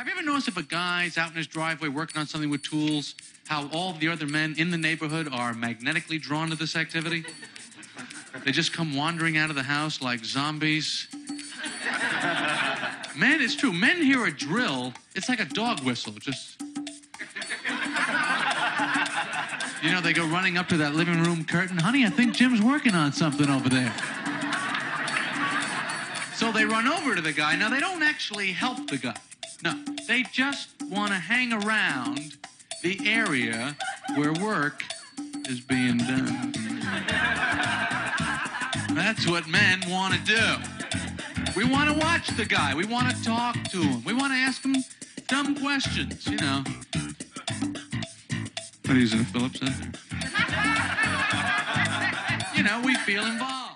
Have you ever noticed if a guy's out in his driveway working on something with tools, how all the other men in the neighborhood are magnetically drawn to this activity? They just come wandering out of the house like zombies. Man, it's true. Men hear a drill, it's like a dog whistle. Just. You know, they go running up to that living room curtain. Honey, I think Jim's working on something over there. So they run over to the guy. Now, they don't actually help the guy. No, they just want to hang around the area where work is being done. That's what men want to do. We want to watch the guy. We want to talk to him. We want to ask him dumb questions, you know. What are you using Phillips head? You know, we feel involved.